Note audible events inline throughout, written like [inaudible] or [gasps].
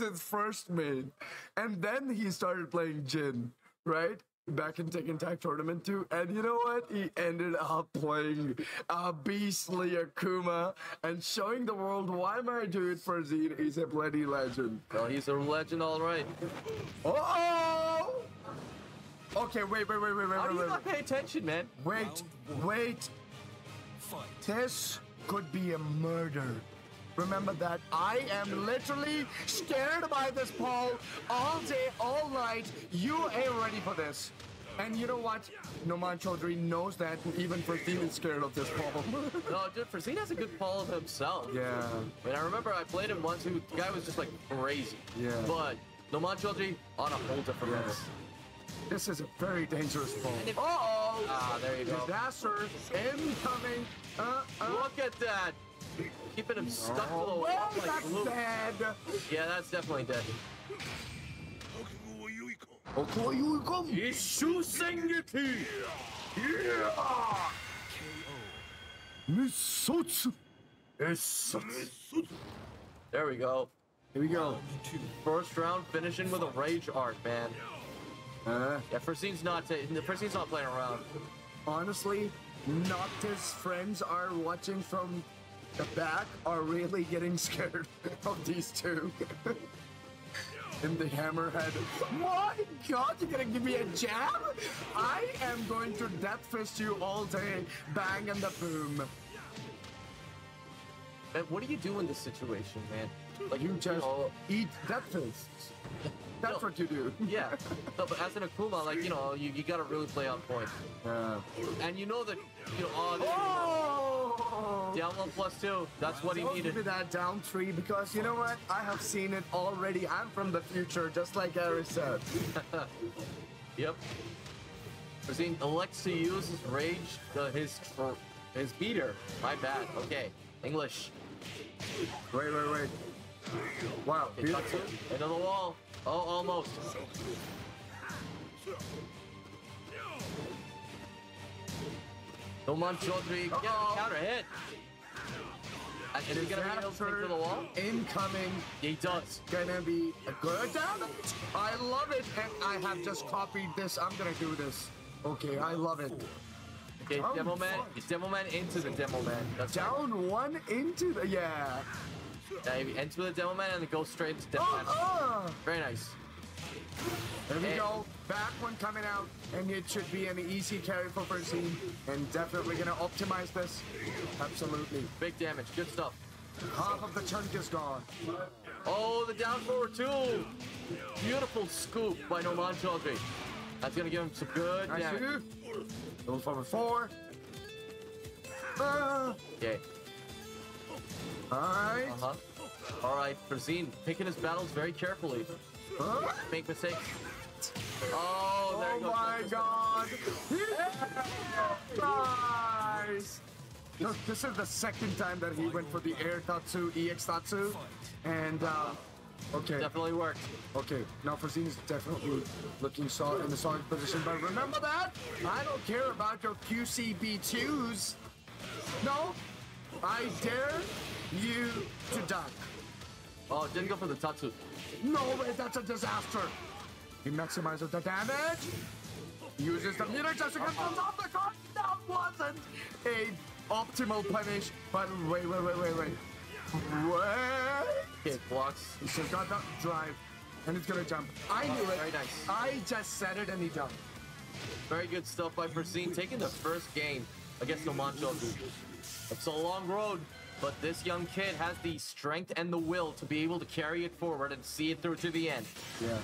was his first main, and then he started playing Jin, right? Back in Tekken Tag Tournament 2, and you know what? He ended up playing a beastly Akuma and showing the world why my dude Farzeen is a bloody legend. Well, he's a legend, all right. Oh! Okay, wait, wait, wait, wait, wait, How do you wait, not pay attention, man? wait, wait. This could be a murder. Remember that I am literally scared by this Paul all day, all night. You ain't ready for this. And you know what? Noman Chaudhary knows that even Farzeen is scared of this Paul. [laughs] No, dude, Frazine has a good Paul of himself. yeah. I mean, I remember I played him once. Who the guy was just like crazy. Yeah. But Noman Chaudhary on a whole different level. This is a very dangerous Paul. Uh-oh! Ah, there you go. Disaster incoming. Uh, uh. Look at that. Keeping him stuck to the Oh, wall well, like that's glue. bad. Yeah, that's definitely dead. Okay, you come. Ishu Sengeki! Yeah! Misotsu. There we go. Here we go. First round finishing with a rage art, man. Uh, Yeah, Frazine's not ta- Frazine's not playing around. honestly, Noctis friends are watching from the back are really getting scared [laughs] of these two. In the hammerhead. My god, you're gonna give me a jab? I am going to death fist you all day. Bang and the boom. Man, what do you do in this situation, man? Like You just know, eat death fists. [laughs] That's No. what you do. yeah. [laughs] No, but as an Akuma, like you know, you, you gotta really play on point. Yeah. And you know that you know, oh, you Oh! down one plus two. That's what he Don't give me needed. that down three because you know what? I have seen it already. I'm from the future, just like Ari said. [laughs] Yep. Elects to use his rage, uh, his his beater. My bad. Okay, English. Wait, wait, wait. Wow. Tatsu, into the wall. Oh, almost. Noman Uh-oh. counter hit. And is he gonna be able to take to the wall? Incoming. He does. Gonna be a good damage. I love it. And I have just copied this. I'm gonna do this. Okay, I love it. Okay, Down Demo Man. Demo Man into the Demo Man. That's right. Down one into the. Yeah. Yeah, he ends with a Demo Man and then goes straight into Demo Oh, Man. oh. Uh. Very nice. There we Hey. go. Back one coming out, and it should be an easy carry for Farzeen. And definitely gonna optimize this. Absolutely. Big damage. Good stuff. Half of the chunk is gone. Oh, the down forward two. Beautiful scoop by Noman Chaudhary. That's gonna give him some good Nice damage. Goes forward four. Uh, Okay. Alright. Uh huh. All right, Frazine picking his battles very carefully. Huh? Make mistakes. Oh, there Oh you go. my god. Nice. Look, this is the second time that he went for the air Tatsu, EX Tatsu. And, uh, okay. Definitely worked. Okay, now Frazine is definitely looking solid in the solid position, but remember that? I don't care about your QCB2s. No, I dare you to duck. Oh, didn't go for the Tatsu. No way, that's a disaster. He maximizes the damage. Uses the meter just to get comes off the card. That wasn't a optimal punish, but wait, wait, wait, wait, wait. Wait. It blocks. He's still got that drive, and it's gonna jump. I oh, knew it. Very nice. I just said it, and he jumped. Very good stuff by Frazine taking the first game against Noman Chaudhary. It's a long road, but this young kid has the strength and the will to be able to carry it forward and see it through to the end. Yeah.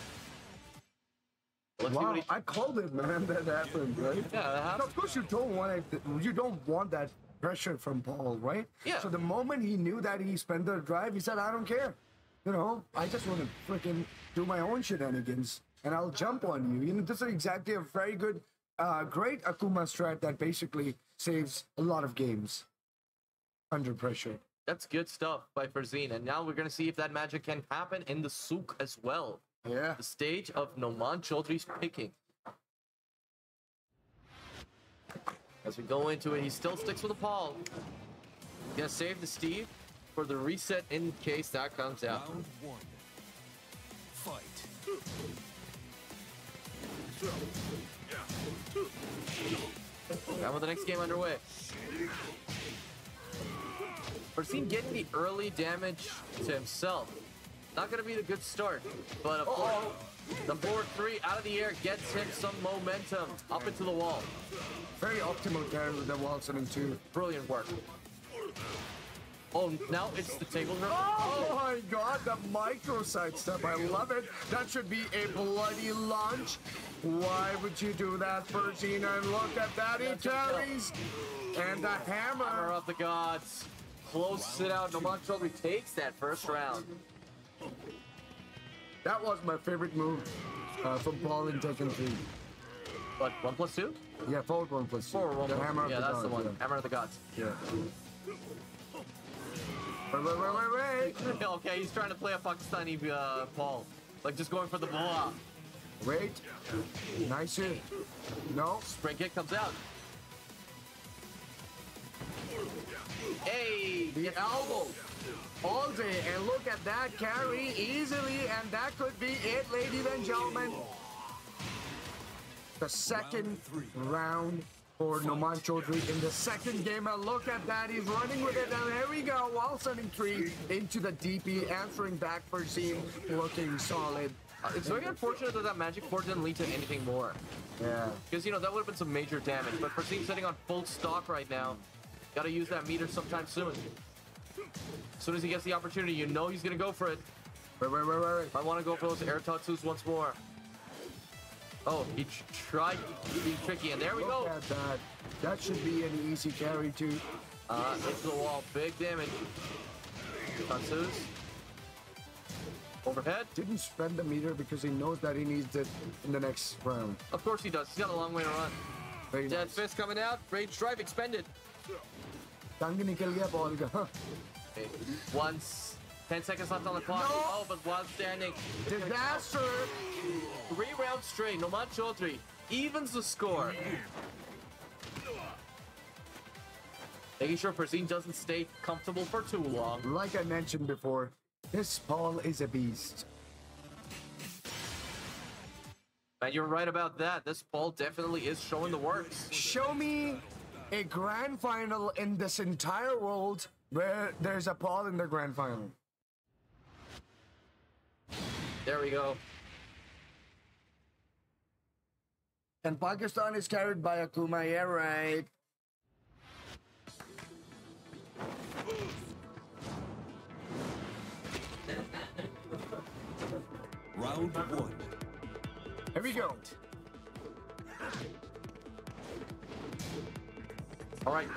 Let's Wow, he. I called it, man. [laughs] That happened, right? Yeah, that happened. of course, you don't want it. You don't want that pressure from Paul, right? Yeah. So the moment he knew that he spent the drive, he said, "I don't care. You know, I just want to freaking do my own shenanigans, and I'll jump on you." You know, this is exactly a very good, uh, great Akuma strat that basically saves a lot of games under pressure. That's good stuff by Frazine. And now we're going to see if that magic can happen in the souk as well. Yeah. The stage of Noman Chaudhry's picking. As we go into it, he still sticks with the Paul. He's gonna save the Steve for the reset in case that comes out. Round one. Fight. Now with the next game underway. Farzeen getting the early damage to himself. Not gonna be the good start, but of course, the forward three out of the air gets him some momentum up into the wall. Very optimal carry with the wall sending two. Brilliant work. Oh, now it's the table grip. Oh my god, the micro sidestep. I love it. That should be a bloody launch. Why would you do that, Bergina? And look at that, he That's carries. And the Hammer hammer. of the gods. Closes sit out. Noman Chaudhry takes that first round. That was my favorite move uh, from Paul in Tekken 3. But one plus two? Yeah, forward one plus two. Forward one the plus- hammer Yeah, the that's the gods, one. Hammer of the gods. Yeah. yeah. Wait, wait, wait, wait, wait. [laughs] okay, he's trying to play a Pakistani uh, ball. Like just going for the ball. Wait. Nice hit. No. Spring kick comes out. Hey, The elbow. All day. And look at that carry easily. And that could be it, ladies and gentlemen. The second round for Noman Chaudhry in the second game. And look at that. He's running with it. And here we go. Wall sending three into the DP. Answering back for Seam. Looking solid. Uh, it's very unfortunate that that magic four didn't lead to anything more. Yeah. Because, you know, that would have been some major damage. But for Team sitting on full stock right now, gotta use that meter sometime soon. As soon as he gets the opportunity, you know he's gonna go for it. Wait, wait, wait. Might want to go for those air Tatsus once more. Oh, he tried being tricky, and there we Look go. at that. That should be an easy carry too. Uh, into the wall, big damage. Tatsus. Overhead. Didn't spend the meter because he knows that he needs it in the next round. Of course he does. He's got a long way to run. Very Dead nice. fist coming out. Rage drive expended. Tang nikal gaya ball ka. Once. 10 seconds left on the clock. No. Oh, but while standing. Disaster. Three rounds straight. Noman Chaudhry evens the score. Making sure Farzeen doesn't stay comfortable for too long. Like I mentioned before, this Paul is a beast. And you're right about that. This ball definitely is showing the works. Show me a grand final in this entire world where there's a Paul in the grand final. There we go. And Pakistan is carried by Akuma, yeah, right. Round one. Here we go. All right.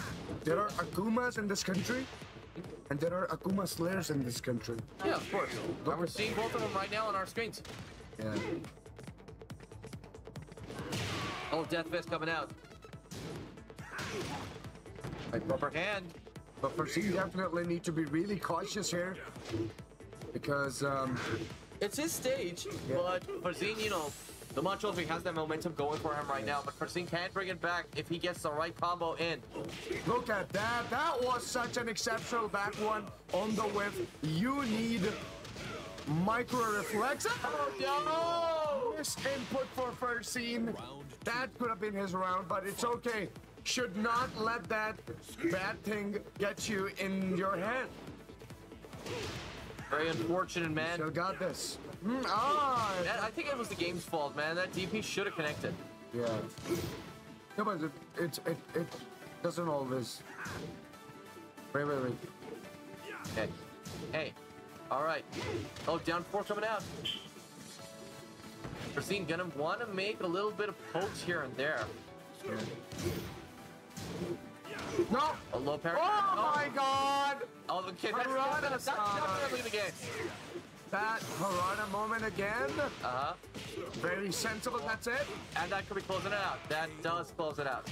There are Akumas in this country, and there are Akuma Slayers in this country. Yeah, of course. And we're seeing both of them right now on our screens. Yeah. Oh, Death Fist coming out. Like rubber hand. But for C, definitely need to be really cautious here because um, It's his stage, Yeah. but Farzeen, you know, the Montrose has that momentum going for him right now, but Farzeen can bring it back if he gets the right combo in. look at that. That was such an exceptional back one on the whip. You need micro reflex. Oh, no! This input for first scene. That could have been his round, but it's okay. Should not let that bad thing get you in your head. Very unfortunate, man. Still got this. Mm, ah, Man, I think it was the game's fault, man. That DP should have connected. yeah. No, but it, it, it, it doesn't always. Wait, wait, wait. Hey, hey, all right. Oh, down four coming out. Farzeen gonna want to make a little bit of pokes here and there. No! A low parry. Oh my god! Oh, the kid. That's, Harada that's, that's definitely the game. That Harada moment again. Uh huh. Very sensible, that's it. And that could be closing it out. That does close it out.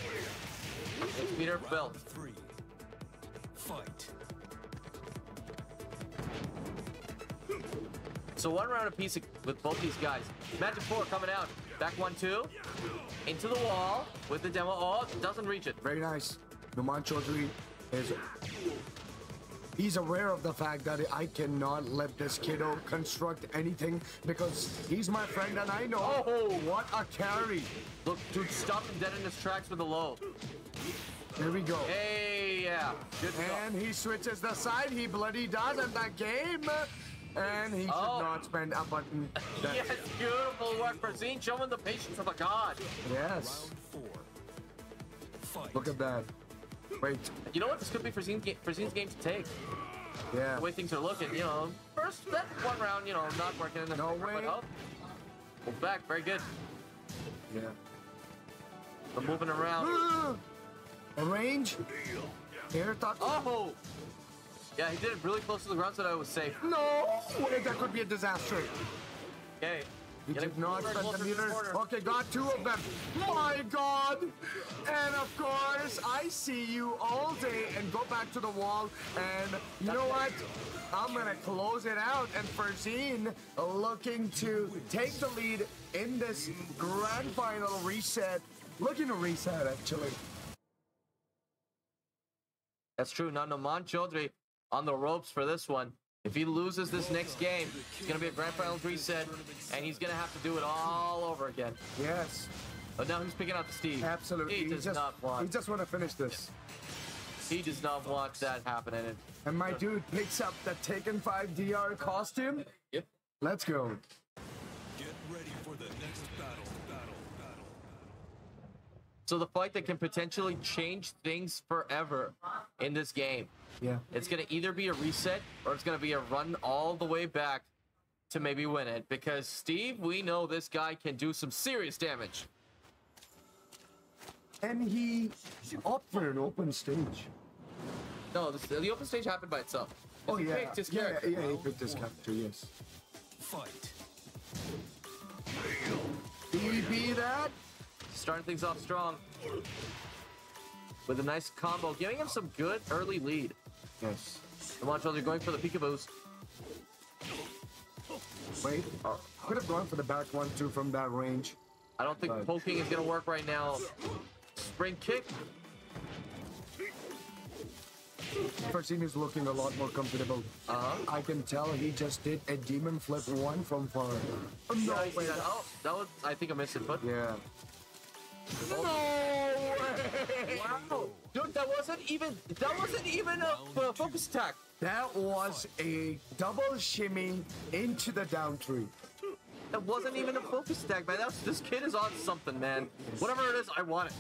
It's meter built. Three. Fight. So one round apiece with both these guys. Magic four coming out. Back one two. Into the wall with the demo. Oh, doesn't reach it. Very nice. Numan Chaudhry is he's aware of the fact that I cannot let this kiddo construct anything because he's my friend and I know Oh. what a carry. Look, dude, stop him dead in his tracks with a low. Here we go. Hey, yeah. Good stuff. And he switches the side. He bloody does in that game. And he should Oh. not spend a button. That- [laughs] Yes, beautiful work, Brazine. Showing the patience of a god. Yes. Round four. Fight. Look at that. Wait. You know what? This could be Frazine's, ga- Frazine's game to take. Yeah. The way things are looking, you know, first that one round, you know, not working. No but way. Oh. up. Well, back, very good. Yeah. We're moving around. [gasps] A range. Air thought. Oh! Yeah, he did it really close to the ground, so that it was safe. No! That could be a disaster. Okay. Did not closer and spend the meters. Okay, got two of them. My God! And of course, I see you all day and go back to the wall. And you know what? I'm gonna close it out. And Farzeen looking to take the lead in this grand final reset. Looking to reset, actually. That's true. Now Noman Chaudhry on the ropes for this one. If he loses this next game, it's gonna be a grand finals reset, and he's gonna have to do it all over again. Yes, But now he's picking out the Steve. absolutely. He does just, not he want. just want to finish this. He does not want that happening. And And my dude picks up the Tekken 5 DR costume. Yep. Let's go. Get ready for the next battle. Battle. Battle. So the fight that can potentially change things forever in this game. Yeah. It's gonna either be a reset or it's gonna be a run all the way back to maybe win it. Because Steve, we know this guy can do some serious damage. And he opted for an open stage. No, this, the open stage happened by itself. Oh He yeah, picked his yeah, character. yeah, he picked his character. Yes. Fight. He be that. Starting things off strong with a nice combo, giving him some good early lead. Yes. The Montrose are going for the peekaboos. Wait. Uh, could have gone for the back one too from that range. I don't think Right. poking is gonna work right now. Spring kick. Farzeen is looking a lot more comfortable. Uh-huh. I can tell he just did a demon flip one from far. No Yeah, I see way. that. Oh, that was I think a miss input. Yeah. No way. [laughs] Wow, dude, that wasn't even that wasn't even a uh, focus attack. That was a double shimmy into the down three. That wasn't even a focus attack, man. That's, this kid is on something, man. Whatever it is, I want it.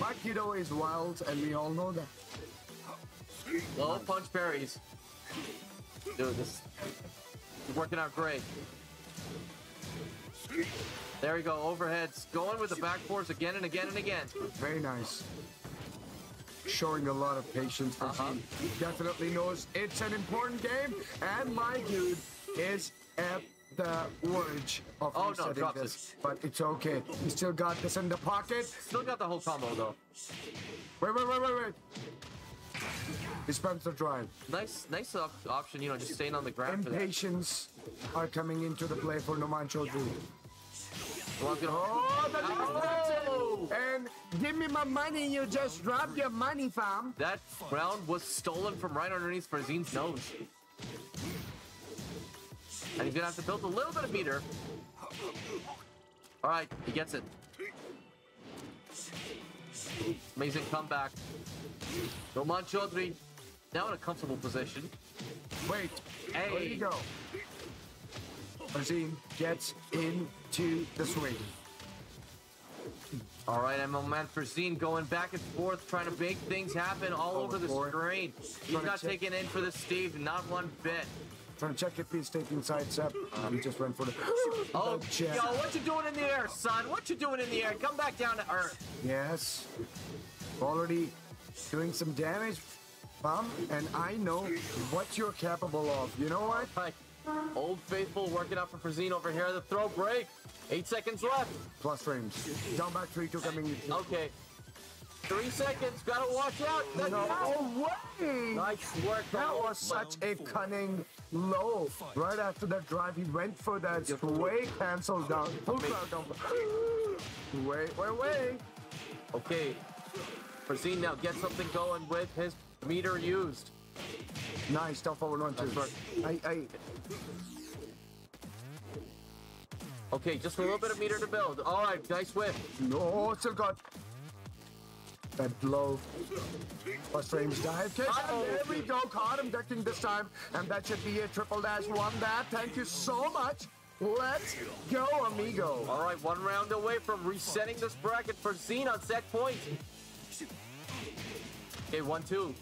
My kiddo is wild, and we all know that. Low punch berries. Dude, this is working out great. There we go, overheads. Going with the back fours again and again and again. Very nice. Showing a lot of patience. for Uh-huh. He definitely knows it's an important game, and my dude is at the verge of Oh, no, drops this. But it's okay. He still got this in the pocket. Still got the whole combo though. Wait, wait, wait, wait, wait. He spends the drive. Nice, nice op- option, you know, just staying on the ground for that. Are coming into the play for Noman Chaudhry. Oh, the Oh! Give me my money. You just dropped your money, fam. That round was stolen from right underneath Farzeen's nose. And he's gonna have to build a little bit of meter. All right, he gets it. Amazing comeback. Noman Chaudhry now in a comfortable position. Wait. There Hey. you go. Farzeen gets into the swing. All right, and moment for Zine going back and forth, trying to make things happen all over the Overboard. screen. He's not taking in for the Steve, not one bit. Trying to check if he's taking side step. Um, he just went for the. [gasps] Oh, yo, what you doing in the air, son? What you doing in the air? Come back down to earth. Yes. Already doing some damage, fam. And I know what you're capable of. You know what? Right. Old Faithful working out for Frazine over here. The throw break. Eight seconds left. Plus frames. Down back three, two coming. Okay. Three seconds. Gotta watch out. That's No way! Nice work. That was such a cunning low. Right after that drive, he went for that way cancel down. Full crowd down. [gasps] Wait, wait, wait. Okay. Frazine now gets something going with his meter used. Nice, down forward one, two. Nice I, I, Okay, just a little bit of meter to build. All right, nice whip. no, it's still got that blow. Plus frames dive kick. And there we go. Caught him ducking this time. And that should be a triple dash one that. Thank you so much. Let's go, amigo. All right, one round away from resetting this bracket for Zine on set point. Okay, one, two.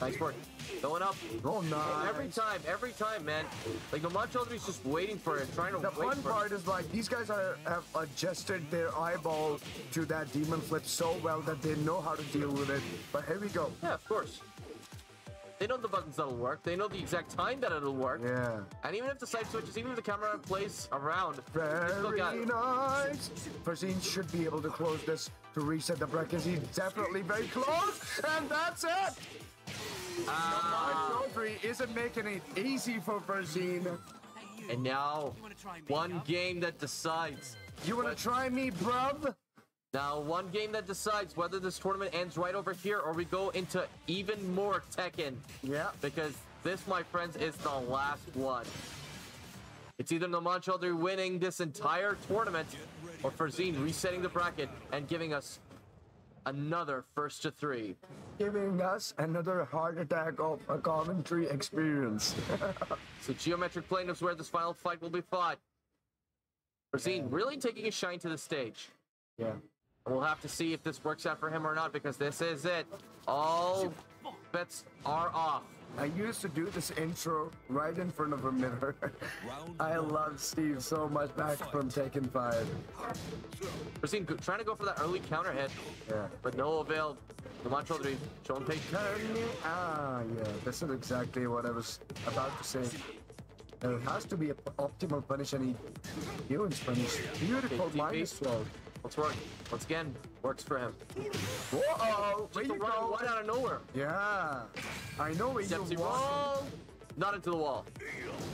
Nice work. Going up. Oh, nice. Every time, every time, man. Like, the Noman is just waiting for it, trying to The wait fun part is like these guys are have adjusted their eyeball to that demon flip so well that they know how to deal with it. But here we go. Yeah, of course. They know the buttons that'll work. They know the exact time that it'll work. Yeah. And even if the side switches, even if the camera plays around, Very it. nice. Farzeen should be able to close this to reset the bracket. He's definitely very close. And that's it. Chaudhary isn't making it easy for Farzeen. And now, one game that decides. You wanna try me, bruv? Now, one game that decides whether this tournament ends right over here or we go into even more Tekken. Yeah. Because this, my friends, is the last one. It's either Noman Chaudhary winning this entire tournament or Farzeen resetting the bracket and giving us another first to three. Giving us another heart attack of a commentary experience. [laughs] So Geometric Plane is where this final fight will be fought. Farzeen really taking a shine to the stage. yeah. We'll have to see if this works out for him or not because this is it. All bets are off. I used to do this intro right in front of a mirror. [laughs] I love Steve so much back from Tekken 5. Farzeen go- trying to go for that early counter hit, Yeah. but no avail. Noman Chaudhary showing patience. Ah, yeah, this is exactly what I was about to say. There has to be an optimal punish and he Ewan's punish. Beautiful minus 12. Let's work. Once again, works for him. Whoa! Where Just a run go? right out of nowhere. Yeah. I know where Steps you he want. wrong. Not into the wall.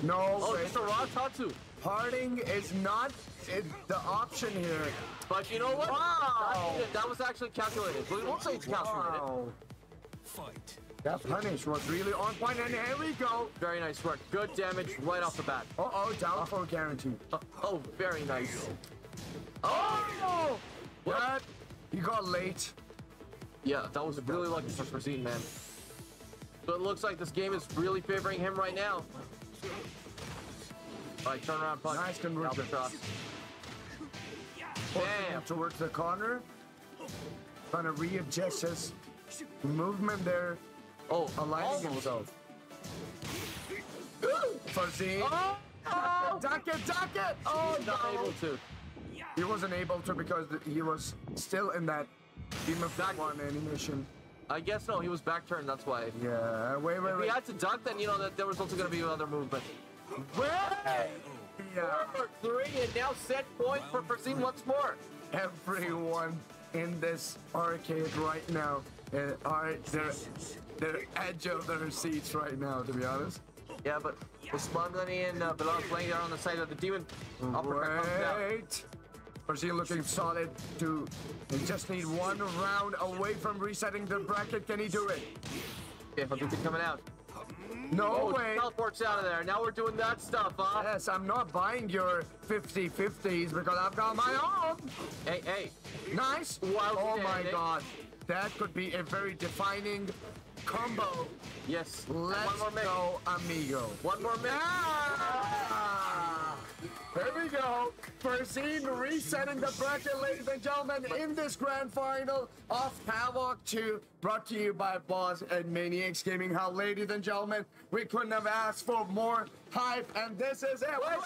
No, Oh, way. just a raw Tatsu. Parting is not it, the option here. But you know what? Wow. That, that was actually calculated. But We won't say it's calculated. Wow. Fight. That punish was really on point, and here we go. Very nice work. Good damage right off the bat. Uh-oh, down for guarantee. Uh, oh, very nice. Oh! What? You got late. Yeah, that was really lucky for Farzeen, man. So it looks like this game is really favoring him right now. All right, turn around punch. Nice conversion. Albatross. Damn. towards the corner. Trying to readjust his movement there, Oh, aligning almost. himself. Fuzzy. Oh! oh. Duck it, duck it! Oh, Not no. able to. He wasn't able to because he was still in that Demon of Back- One animation. I guess no, he was back turned, that's why. Yeah, wait, wait, If he had to duck, then you know that there was also going to be another movement. Wait! Yeah. for three, and now set point for Farzeen once more. everyone in this arcade right now uh, are they're, they're edge of their seats right now to be honest Yeah, but Usman Ghani and uh, Bilal playing there on the side of the demon. Uppercut comes down. Brazil looking solid to they just need one round away from resetting the bracket can he do it Yeah, Hadouken coming out. no Oh, way teleports out of there. Now we're doing that stuff, huh? yes i'm not buying your 50 50s because i've got my own Hey, hey. nice Wow, oh my god that could be a very defining combo Yes. let's go amigo One more minute. Ah! Go. Farzeen resetting the bracket, ladies and gentlemen, in this grand final of Havoc 2, brought to you by Boss and Maniacs Gaming. How, ladies and gentlemen, we couldn't have asked for more hype, and this is it. Wait.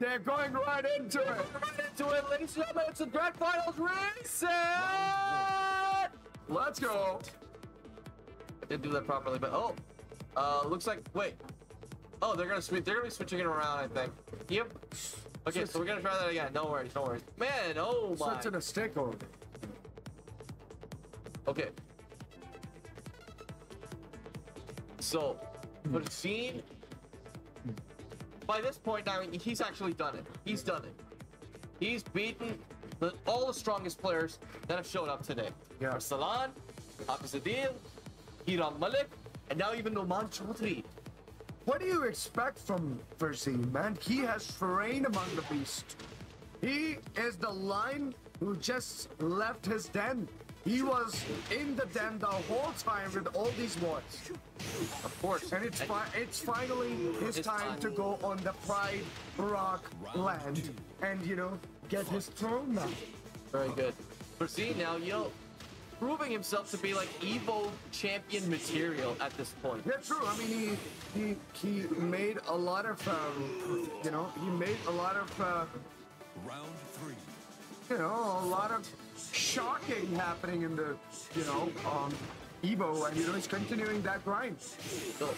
They're going right into it. Right into it, ladies and gentlemen. It's the grand finals reset. Let's go. I didn't do that properly, but oh, uh, looks like wait. Oh, they're gonna switch. They're gonna be switching it around, I think. Yep. Okay, so we're gonna try that again. No worries, no worries. Man, oh my. To the stick over. Okay. So, but seen by this point now, he's actually done it. He's done it. He's beaten the, all the strongest players that have showed up today. Yeah. Arslan, Hafiz Adeel, Heera Malik, And now even Noman Chaudhry. What do you expect from Farzeen, man? He has trained among the beasts. He is the lion who just left his den. He was in the den the whole time with all these boys. Of course. And it's fi- it's finally his time to go on the Pride Rock land and, you know, get his throne back. Very good. Farzeen now, you know, proving himself to be like Evo champion material at this point. Yeah, true. I mean, he he he made a lot of, um, you know, he made a lot of, uh, Round three. you know, a lot of shocking happening in the, you know, um, Evo, and you know, he's continuing that grind. So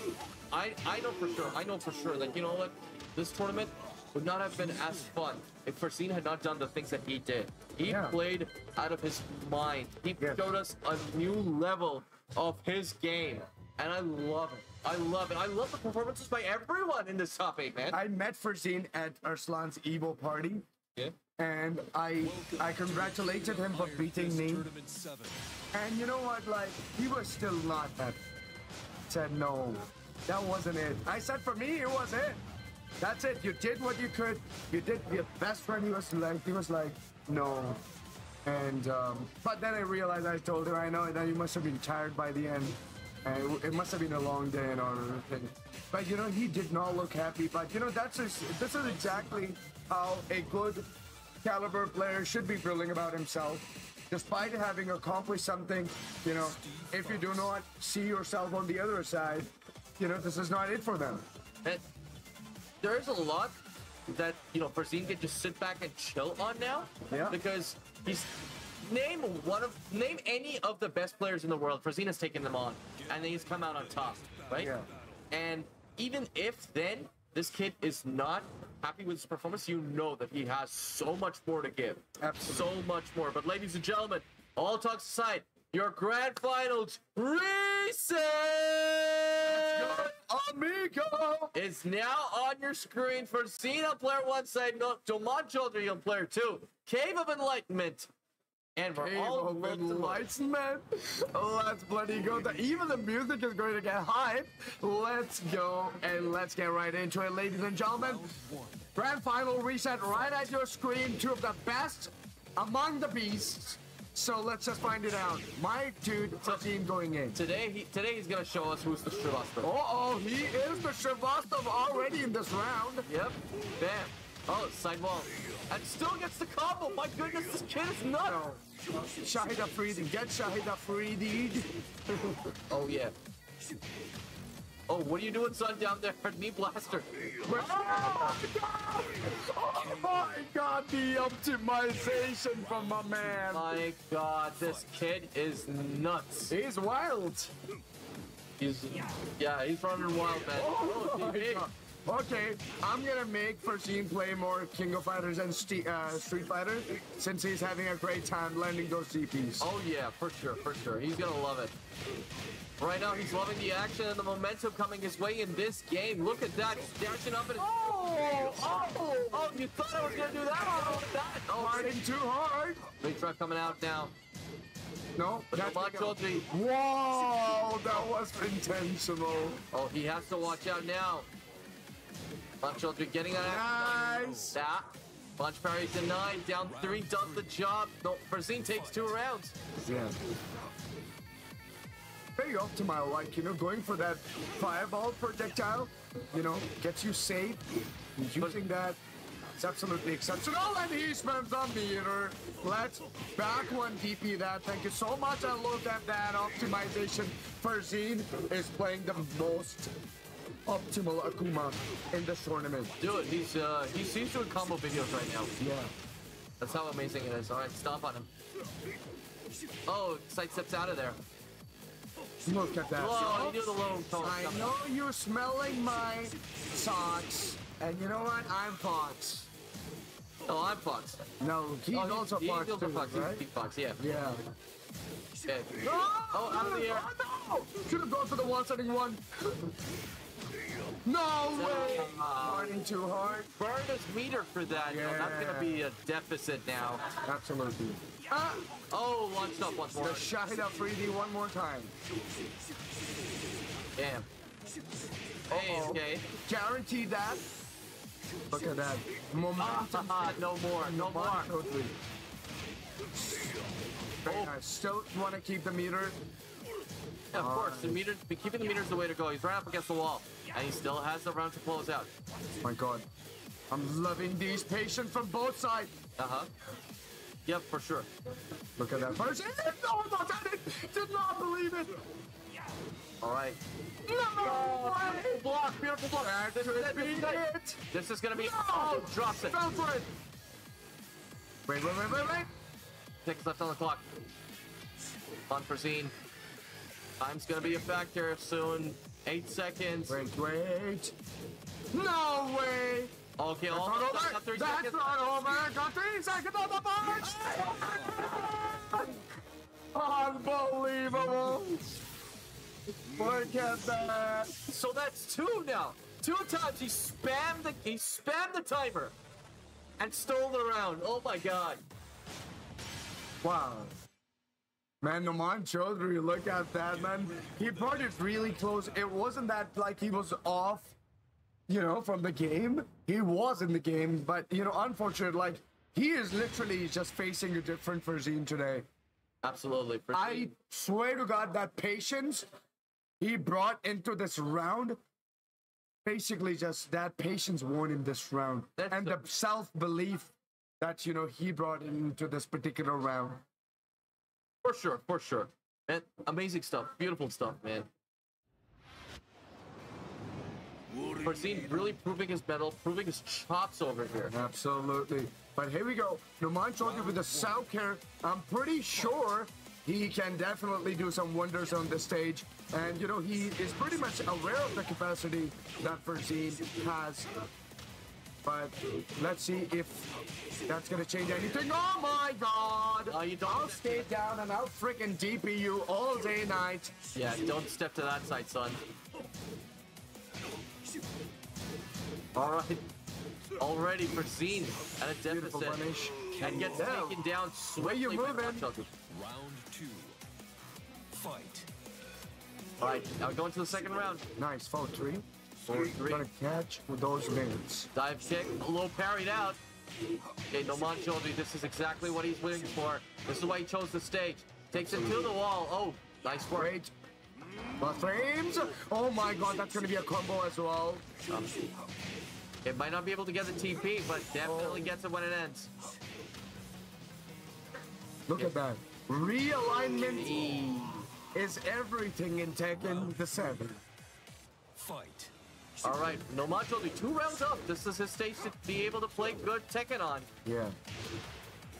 I I know for sure. I know for sure that you know what, this tournament would not have been as fun if Farzeen had not done the things that he did. He Yeah. played out of his mind. He Yes. showed us a new level of his game, and I love it. I love it. I love the performances by everyone in this top eight, man. I met Farzeen at Arslan's Evil party, yeah. and I I congratulated him for beating me. And you know what? Like, he was still not happy. Said, no, that wasn't it. I said, for me, it was it. That's it. You did what you could. You did your best friend. He was like, he was like, no. And, um, but then I realized I told him, I know that you must have been tired by the end. And it, it must have been a long day and all that. But, you know, he did not look happy. But, you know, that's just, this is exactly how a good caliber player should be feeling about himself. Despite having accomplished something, you know, if you do not see yourself on the other side, you know, this is not it for them. And there's a lot that you know Farzeen can just sit back and chill on now. Yeah. Because he's name one of name any of the best players in the world. Farzeen has taken them on, and then he's come out on top, right? Yeah. And even if then this kid is not happy with his performance, you know that he has so much more to give. Absolutely. So much more. But ladies and gentlemen, all talks aside, your grand finals reset Amigo! is now on your screen for Xena player one side, no, Noman Chaudhry on player two, Cave of Enlightenment. And we're Cave all of looked to look. Enlightenment. Oh, let's bloody go. The, even the music is going to get hype. Let's go and let's get right into it, ladies and gentlemen. Grand final reset right at your screen. Two of the best among the beasts. So let's just find it out. My dude, team going in. Today, he, today he's gonna show us who's the Srivastava. Uh oh, he is the Shrivastava already in this round. Yep. Bam. Oh, sidewall. And still gets the combo. My goodness, this kid is nuts. No. Shahid Afridi, get Shahid Afridi. [laughs] Oh yeah. Oh, what are you doing, son, down there? [laughs] Knee blaster. Oh my god! Oh my god, the optimization from my man. My God, this kid is nuts. He's wild. He's yeah, he's running wild, man. Oh Oh, Okay, I'm gonna make Farzeen play more King of Fighters and Ste- uh, Street Fighter since he's having a great time landing those DPs. Oh yeah, for sure, for sure. He's gonna love it. Right now, he's loving the action and the momentum coming his way in this game. Look at that, he's dashing up and Oh, oh, oh, you thought I was gonna do that? Oh, that. Oh, fighting too hard. big truck coming out now. No, But that's Lamont Chaudhry, Whoa, that was intentional. oh, he has to watch out now. Lamont Chaudhry getting that. Nice. That. Punch parry denied. Down three does the job. No, Farzeen takes two rounds. Yeah. Very optimal, like, you know, going for that fireball projectile, you know, gets you safe. Using that, it's absolutely exceptional. And he spends the meter. Let's back one DP that. Thank you so much. I love that that optimization. Farzeen is playing the most optimal Akuma in this tournament. Dude, he's uh he's, he's doing combo videos right now. Yeah. That's how amazing it is. All right, stomp on him. Oh, side steps out of there. Look at that. Whoa, he knew the low tone. I know you're smelling my socks, and you know what? I'm Fox. Oh, I'm Fox. No, he's oh, also he's, Fox he's too, Fox. right? He's Fox, yeah. Yeah. yeah. Oh, out of the air. Oh, no! Should have gone for the one-setting-one. No way! Running too hard. Burn his meter for that. No, that's gonna be a deficit now. Absolutely. Ah, Oh, launched up once more. the Shahid Afridi one more time. Damn. Hey, Uh-oh. okay. Guaranteed that. Look at that. Momentum. Ah, no more, no more. Totally. Very Oh. nice. Still want to keep the meter. Yeah, of course, the meter, keeping the meter is the way to go. He's right up against the wall, and he still has the round to close out. My God. I'm loving these patients from both sides. Uh huh. Yep, for sure. Look at that person. No, no, I did, did not believe it. All right. No way. Block, beautiful block. That This it, this be it. it. This is gonna be. No. Oh, drops it. Fell for it. Wait, wait, wait, wait, wait. Six left on the clock. Unforeseen. Time's gonna be a factor soon. Eight seconds. Wait, wait. No way. Okay, That's not got over. three That's seconds. not over. Got three seconds on the board. Unbelievable. Look at that. So that's two now. Two times he spammed the he spammed the timer and stole the round. Oh my god. Wow. Man, Naman Chaudhary, look at that, man. He brought it really close. It wasn't that like he was off, you know, from the game. He was in the game, but, you know, unfortunate, like, he is literally just facing a different Farzeen today. Absolutely. I swear to God, that patience he brought into this round, basically just that patience won him this round. That's and the- the self belief that, you know, he brought into this particular round. For sure, for sure. Man, amazing stuff. Beautiful stuff, man. Farzeen really proving his metal, proving his chops over here. Absolutely. But here we go. Numan Chaudhary with the South care. I'm pretty sure he can definitely do some wonders on the stage. And, you know, he is pretty much aware of the capacity that Farzeen has. But let's see if that's going to change anything. Oh my god! Oh, you don't- I'll stay down and I'll freaking DP you all day night. Yeah, don't step to that side, son. All right. Already for Zine at a Beautiful deficit. punish. And gets Down. taken down swiftly. you by moving? Round two. Fight. All right, now going to the second round. Nice, foul three. Four, three. Gonna catch with those minutes. Dive kick, low parried out. Okay, Noman Chaudhary, this is exactly what he's waiting for. This is why he chose the stage. Takes it to the wall. Oh, nice work. Great. Plus frames. Oh my god, that's gonna be a combo as well. Um, It might not be able to get the TP, but definitely gets it when it ends. Look at that. Realignment is everything in Tekken the 7. Fight. All right, Noman Chaudhary, two rounds up. This is his stage to be able to play good Tekken on. Yeah.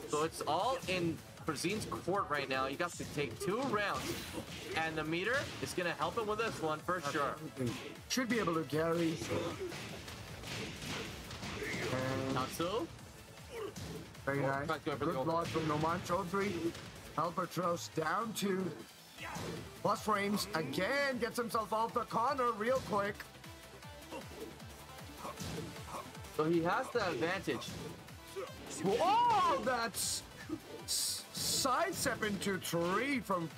So it's all in Brazine's court right now. You got to take two rounds. And the meter is going to help him with this one for sure. Should be able to carry. Natsu, very oh, nice. back to it for the Good block from Noman Chaudhary. Albatross down to plus frames. Again, gets himself out the corner real quick. so he has the advantage. Oh, that's sidestep into three from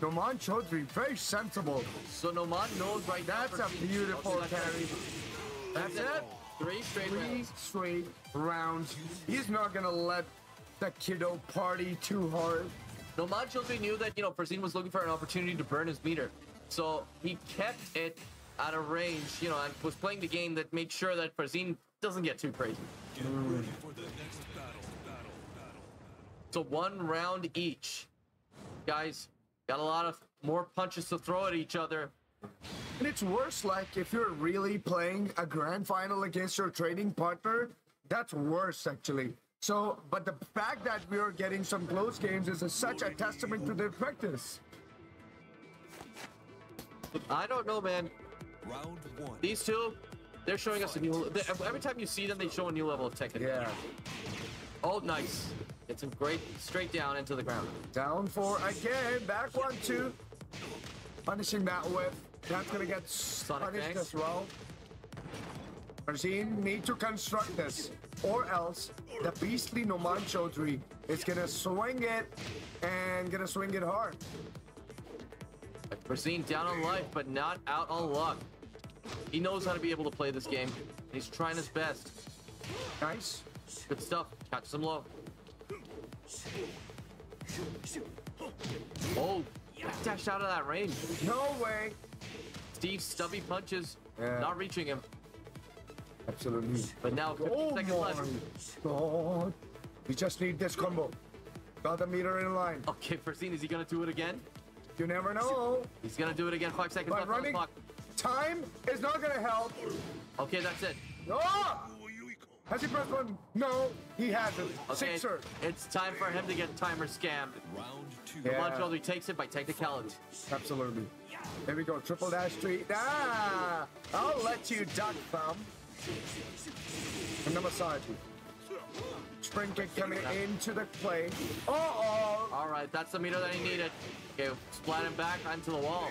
Noman Chaudhary. Very sensible. So Noman knows right now. That's a beautiful carry. That's it. Three straight Three rounds. straight rounds. He's not gonna let the kiddo party too hard. Noman Chaudhary knew that, you know, Frazine was looking for an opportunity to burn his meter. So he kept it at a range, you know, and was playing the game that made sure that Frazine doesn't get too crazy. Get ready for the next battle. Battle. Battle. So one round each. Guys, got a lot of more punches to throw at each other. And it's worse, like, if you're really playing a grand final against your trading partner, that's worse, actually. So, but the fact that we are getting some close games is a, such a testament to their practice. I don't know, man. Round one. These two, they're showing us a new. they- Every time you see them, they show a new level of technique. Yeah. Oh, nice. It's a great straight down into the ground. Down four again. Back one, two. Punishing that with. That's gonna get Sonic punished as well. Farzine need to construct this, or else the beastly Noman Chaudhary is gonna swing it and gonna swing it hard. Racine down on life, but not out on luck. He knows how to be able to play this game. and He's trying his best. Nice. Good stuff. Catches him low. Oh, dashed out of that range. No way. Steve stubby punches, Yeah. not reaching him. Absolutely. But now 15 Oh seconds my left. god. We just need this combo. Got the meter in line. Okay, Farzeen, is he gonna do it again? You never know. He's gonna do it again. Five seconds But left on the running clock. time is not gonna help. Okay, that's it. Ah! Has he pressed one? No, he hasn't. Okay, Sixer. it's time for him to get timer scammed. Round two. Yeah. Montreal takes it by technicality. Absolutely. Here we go. Triple dash three. Ah! I'll let you duck, thumb. And the massage. Spring kick coming into the play. Uh-oh. All right, that's the meter that he needed. Okay, splat him back onto the wall.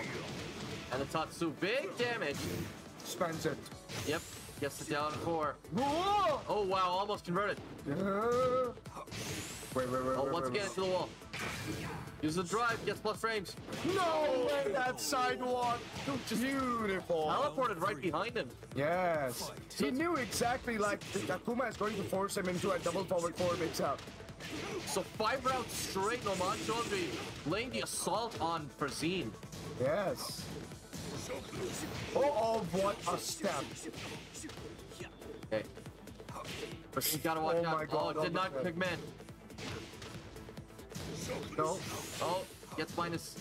And the Tatsu, big damage. Spends it. Yep, gets it down four. Whoa! Oh wow, almost converted. Uh, Wait, wait, wait, Oh, wait, once wait, again wait. into the wall. Use the drive, gets plus frames. No way, that sidewalk. Beautiful. Teleported right behind him. Yes. He knew exactly like Takuma is going to force him into a double forward four mix up. So five rounds straight, Noman Chaudhry laying the assault on Farzeen. Yes. Oh, oh, what a step. Oh okay. Farzeen gotta watch Oh my out. God, oh, did not uppercut. pigment. No, oh, oh, gets minus.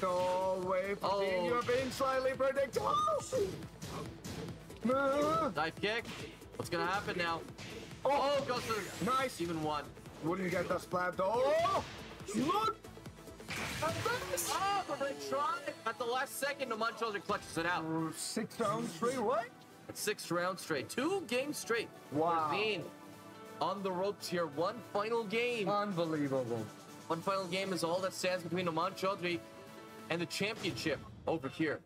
no way. Oh. Oh. You're being slightly predictable. Dive kick. What's gonna happen now? Oh, Oh, goes to nice. even one. Wouldn't get the splat though. Oh, look. Oh, but they tried. At the last second, Chaudhry clutches it out. Six rounds straight, what? Six rounds straight. Two games straight. Wow. Farzeen on the ropes here. One final game. Unbelievable. One final game is all that stands between Chaudhry and the championship over here.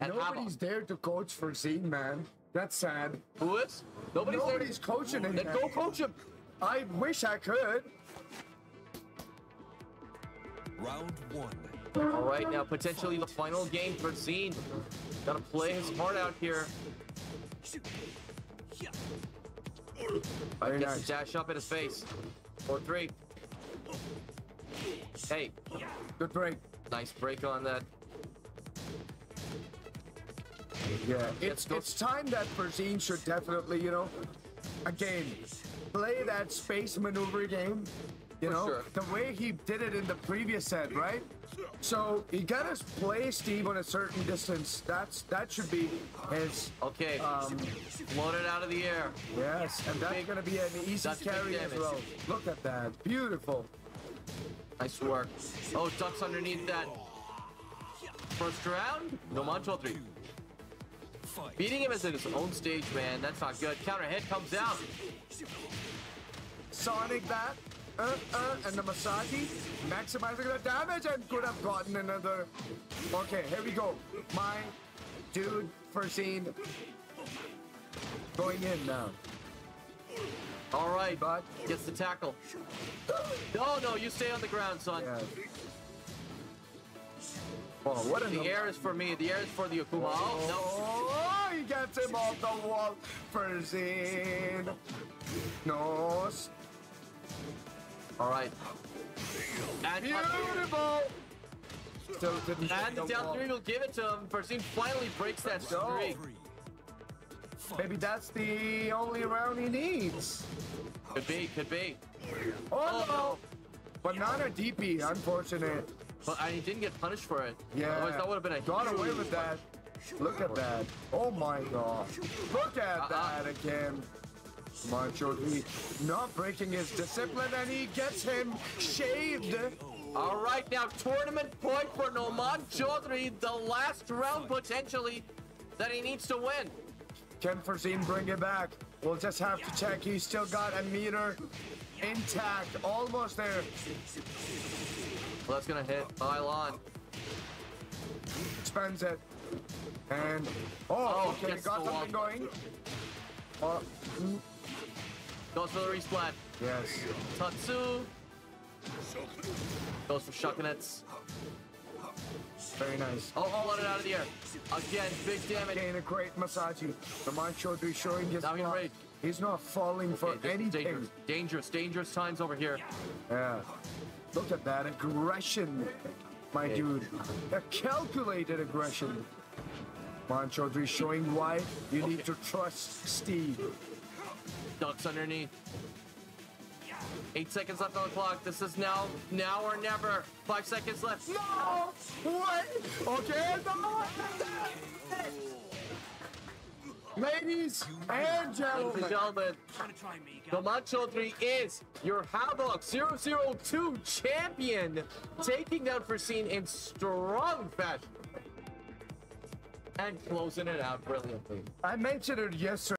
Nobody's there to coach Farzeen, man. That's sad. Hava. Who is? Nobody's, Nobody's coaching him. Then go coach him. I wish I could. Round one. All right, now potentially the final game Farzeen. Gotta play his heart out here. Very Gets nice. a dash up in his face. 4-3. Hey, Good break. nice break on that. Yeah, it's it's time that Farzeen should definitely, you know, again, play that space maneuver game. You For know, sure. the way he did it in the previous set, right? So he gotta play Steve on a certain distance. That's that should be his. Okay, Um, float it out of the air. yes, and that's Big- gonna be an easy carry as well. Look at that, beautiful. Nice work. Oh, ducks underneath that. First round, Noman Chaudhry. Fight. Beating him is at his own stage, man. That's not good. Counter hit comes out. Sonic that. Uh, uh, and the Masagi maximizing the damage and could have gotten another. Okay, here we go. My dude, first scene. Going in now. All right, But, gets the tackle. No, no, you stay on the ground, son. yeah. Oh, what The air is for me. The air is for the Akuma. Oh, Oh, he gets him off the wall. First scene. No. All right. And, Beautiful. Still didn't and the the down three will give it to him. Farzeen finally breaks that streak. Maybe that's the only round he needs. Could be, could be. Oh, Oh, no. But not a DP, unfortunate. But I didn't get punished for it. Yeah. Otherwise, that would have been a Got away with that. Look at that. Oh my god. Look at Uh-uh. that again. D not breaking his discipline and he gets him shaved. All right, now tournament point for Noman Chaudhry. The last round potentially that he needs to win. Can Farzeen bring it back? We'll just have to check. He's still got a meter intact. Almost there. Well, that's gonna hit pile on. Spends it. And oh, Oh, okay, got something going. Mm, Goes for the resplat. yes. Tatsu. Goes for Shakunetsu. Very nice. Oh, oh, let it out of the air. Again, big damage. Getting a great massage. The Chaudhry showing his Now he's not, he's not falling for Okay, is anything. dangerous, dangerous, dangerous times over here. Yeah. Look at that aggression, my Okay. dude. A calculated aggression. Man Chaudhry showing why you need to trust Steve. Ducks underneath. Eight seconds left on the clock. This is now, now or never. Five seconds left. No! What? Okay, no! Ladies and Ladies and gentlemen, gentlemen, the Mancho 3 is your Havoc 002 champion, taking down Farzeen in strong fashion. And closing it out brilliantly. I mentioned it yesterday.